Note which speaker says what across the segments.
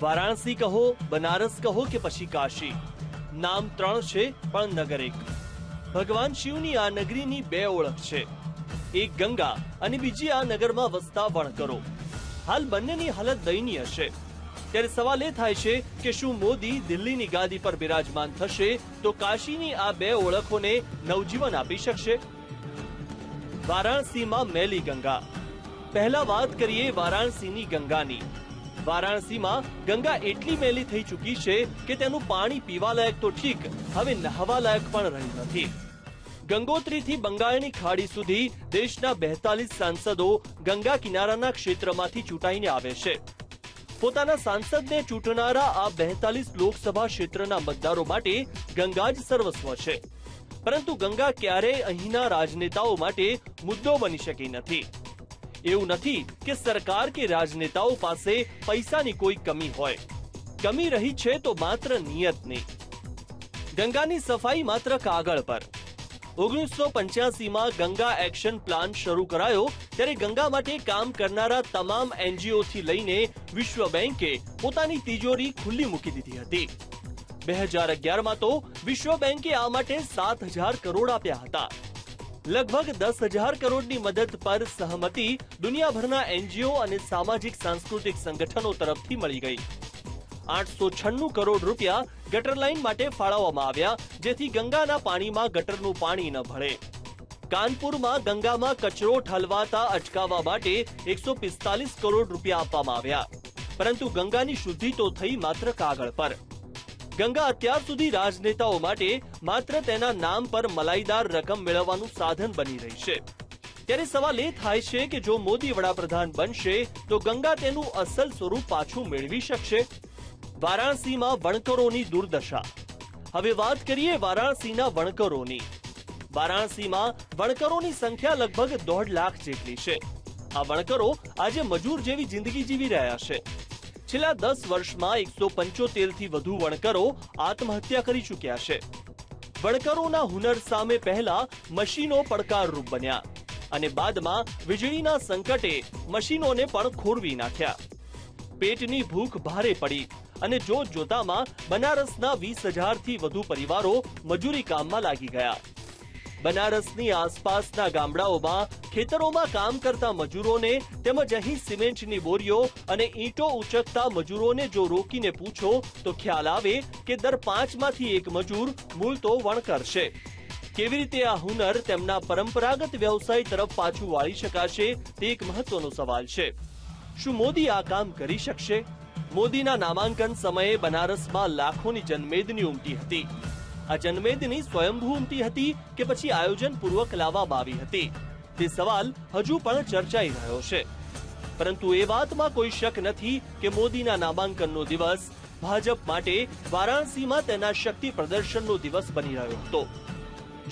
Speaker 1: વારાણસી કહો, બનારસ કહો કે પછી કાશી? નામ ત્રણ છે, પણ નગર એક. ભગવાન શિવની આ નગરીની બે ઓળખ છે. એક ગંગા અને બીજી આ નગરમાં વસતા વણકરો. હાલ બંનેની હાલત દયનીય છે. ત્યારે સવાલ એ થાય છે કે શું મોદી દિલ્હીની ગાદી પર બિરાજમાન થશે તો કાશીની આ બે ઓળખોને નવજીવન આપી શકશે? વારાણસીમાં મેલી ગંગા. પહેલા વાત કરીએ વારાણસીની ગંગાની. વારાણસીમાં ગંગા એટલી મેલી થઈ ચૂકી છે કે તેનું પાણી પીવા લાયક તો ઠીક, હવે નહાવા લાયક પણ રહ્યું નથી. ગંગોત્રીથી બંગાળની ખાડી સુધી દેશના બેતાલીસ સાંસદો ગંગા કિનારાના ક્ષેત્રમાંથી ચૂંટાઈને આવે છે. પોતાના સાંસદને ચૂંટનારા આ બેતાલીસ લોકસભા ક્ષેત્રના મતદારો માટે ગંગા જ સર્વસ્વ છે. પરંતુ ગંગા ક્યારેય અહીંના રાજનેતાઓ માટે મુદ્દો બની શકી નથી. એવું નથી કે સરકાર કે રાજનેતાઓ પાસે પૈસાની કોઈ કમી હોય. કમી રહી છે તો માત્ર નિયતની. ગંગાની સફાઈ માત્ર કાગળ પર. ઓગણીસો પંચ્યાસીમાં ગંગા એક્શન પ્લાન શરૂ કરાયો ત્યારે ગંગા માટે કામ કરનારા તમામ એનજીઓ થી લઈને વિશ્વ બેંકે પોતાની તિજોરી ખુલ્લી મૂકી દીધી હતી. બે હજાર અગિયારમાં તો વિશ્વ બેંકે આ માટે સાત હજાર કરોડ આપ્યા હતા. લગભગ દસ હજાર કરોડની મદદ પર સહમતિ દુનિયાભરના એનજીઓ અને સામાજિક સાંસ્કૃતિક સંગઠનો તરફથી મળી ગઈ. આઠસો છન્નું કરોડ રૂપિયા ગટર લાઇન માટે ફાળવવામાં આવ્યા, જેથી ગંગાના પાણીમાં ગટરનું પાણી ન ભળે કાનપુરમાં ગંગામાં કચરો ઠલવાતા અટકાવવા માટે એકસો પિસ્તાલીસ કરોડ રૂપિયા આપવામાં આવ્યા. પરંતુ ગંગાની શુદ્ધિ તો થઈ માત્ર કાગળ પર. ગંગા અત્યાર સુધી રાજનેતાઓ માટે માત્ર તેના નામ પર મલાઈદાર રકમ મેળવવાનું સાધન બની રહી છે. ત્યારે સવાલ એ થાય છે કે જો મોદી વડાપ્રધાન બનશે, તો ગંગા તેનું અસલ સ્વરૂપ પાછું મેળવી શકશે? વારાણસીમાં વણકરોની દુર્દશા. હવે વાત કરીએ વારાણસીના વણકરોની. વારાણસીમાં વણકરોની સંખ્યા લગભગ દોઢ લાખ જેટલી છે. આ વણકરો આજે મજૂર જેવી જિંદગી જીવી રહ્યા છે. છેલ્લા દસ વર્ષમાં એકસો પંચોતેરથી વધુ વણકરો આત્મહત્યા કરી ચૂક્યા છે. વણકરોના હુનર સામે પહેલા મશીનો પડકારરૂપ બન્યા અને બાદમાં વીજળીના સંકટે મશીનોને પણ ખોરવી નાખ્યા. પેટની ભૂખ ભારે પડી અને જોત જોતામાં બનારસના વીસ હજારથી વધુ પરિવારો મજૂરી કામમાં લાગી ગયા. બનારસની આસપાસના ગામડાઓમાં ખેતરોમાં કામ કરતા મજૂરોને તેમજ અહીં સિમેન્ટની બોરીઓ અને ઈંટો ઉચકતા મજૂરોને જો રોકીને પૂછો, તો ખ્યાલ આવે કે દર પાંચમાંથી એક મજૂર મૂળ તો વણકર છે કેવી રીતે આ હુનર તેમના પરંપરાગત વ્યવસાય તરફ પાછું વાળી શકાશે, તે એક મહત્વનો સવાલ છે. શું મોદી આ કામ કરી શકશે? મોદીના નામાંકન સમયે બનારસમાં લાખોની જનમેદની ઉમટી હતી. આ જનમેદની સ્વયંભૂ ઉમટી હતી કે પછી આયોજન પૂર્વક લાવવામાં આવી હતી. તે સવાલ હજુ પણ ચર્ચાઈ રહ્યો છે. પરંતુ એ વાતમાં કોઈ શક નથી કે મોદીના નામાંકનનો દિવસ ભાજપ માટે વારાણસીમાં તેના શક્તિ પ્રદર્શનનો દિવસ બની રહ્યો હતો.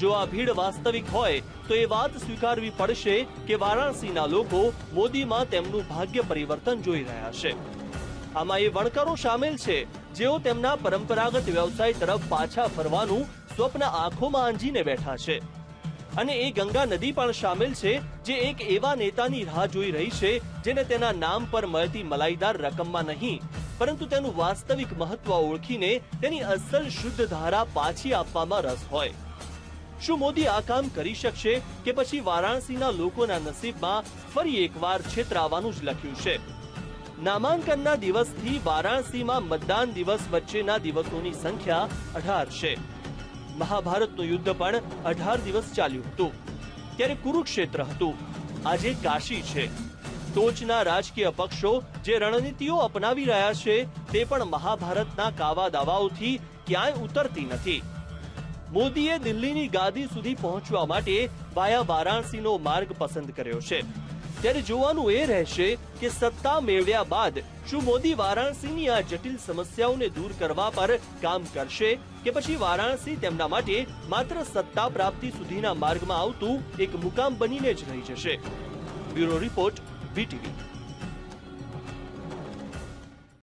Speaker 1: જો આ ભીડ વાસ્તવિક હોય, તો એ વાત સ્વીકારવી પડશે કે વારાણસીના લોકો મોદીમાં તેમનું ભાગ્ય પરિવર્તન જોઈ રહ્યા છે. આમાં એ વણકરો સામેલ છે જેઓ તેમના પરંપરાગત વ્યવસાય તરફ પાછા ફરવાનું સ્વપ્ન આંખોમાં આંજીને બેઠા છે. અને એ ગંગા નદી પણ સામેલ છે, જે એક એવા નેતાની રાહ જોઈ રહી છે, જેને તેના નામ પર મળતી મલાઈદાર રકમમાં નહીં, પરંતુ તેનું વાસ્તવિક મહત્વ ઓળખીને તેની અસલ શુદ્ધ ધારા પાછી આપવામાં રસ હોય. શું મોદી આ કામ કરી શકશે કે પછી વારાણસીના લોકોના નસીબમાં ફરી એકવાર છેતરાવાનું જ લખ્યું છે? નામાંકનના દિવસથી વારાણસીમાં મતદાન દિવસ વચ્ચેના દિવસોની સંખ્યા અઢાર છે. મહાભારતનું યુદ્ધ પણ અઢાર દિવસ ચાલ્યું હતું. ત્યારે કુરુક્ષેત્ર હતું. આજે કાશી છે. ટોચના રાજકીય પક્ષો જે રણનીતિઓ અપનાવી રહ્યા છે તે પણ મહાભારતના કાવા દાવાઓથી ક્યાંય ઉતરતી નથી. મોદીએ દિલ્હીની ગાદી સુધી પહોંચવા માટે વાયા વારાણસીનો માર્ગ પસંદ કર્યો છે. ત્યારે જોવાનું એ રહેશે કે સત્તા મેળવ્યા બાદ શું મોદી વારાણસીની આ જટિલ સમસ્યાઓને દૂર કરવા પર કામ કરશે કે પછી વારાણસી તેમના માટે માત્ર સત્તા પ્રાપ્તિ સુધીના માર્ગમાં આવતું એક મુકામ બનીને જ રહી જશે. Bureau report, VTV.